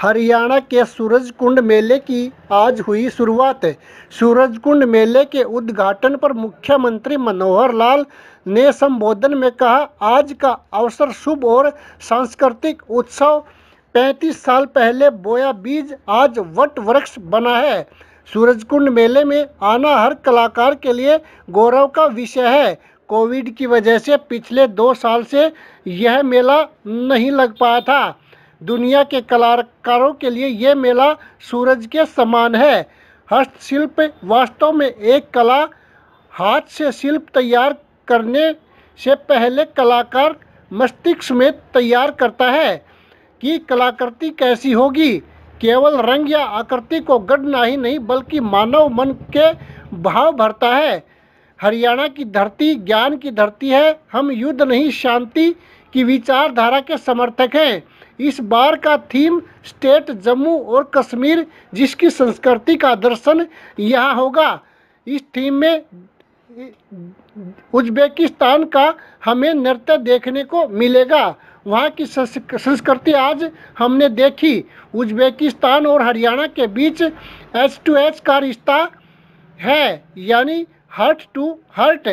हरियाणा के सूरजकुंड मेले की आज हुई शुरुआत। सूरजकुंड मेले के उद्घाटन पर मुख्यमंत्री मनोहर लाल ने संबोधन में कहा, आज का अवसर शुभ और सांस्कृतिक उत्सव 35 साल पहले बोया बीज आज वट वृक्ष बना है। सूरजकुंड मेले में आना हर कलाकार के लिए गौरव का विषय है। कोविड की वजह से पिछले दो साल से यह मेला नहीं लग पाया था। दुनिया के कलाकारों के लिए ये मेला सूरज के समान है। हस्तशिल्प वास्तव में एक कला, हाथ से शिल्प तैयार करने से पहले कलाकार मस्तिष्क में तैयार करता है कि कलाकृति कैसी होगी। केवल रंग या आकृति को गढ़ना ही नहीं, बल्कि मानव मन के भाव भरता है। हरियाणा की धरती, ज्ञान की धरती है। हम युद्ध नहीं, शांति की विचारधारा के समर्थक हैं। इस बार का थीम स्टेट जम्मू और कश्मीर, जिसकी संस्कृति का दर्शन यहाँ होगा। इस थीम में उज्बेकिस्तान का हमें नृत्य देखने को मिलेगा। वहाँ की संस्कृति आज हमने देखी। उज्बेकिस्तान और हरियाणा के बीच एच टू एच का रिश्ता है, यानी heart to heart.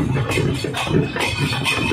I'm not sure if it's good.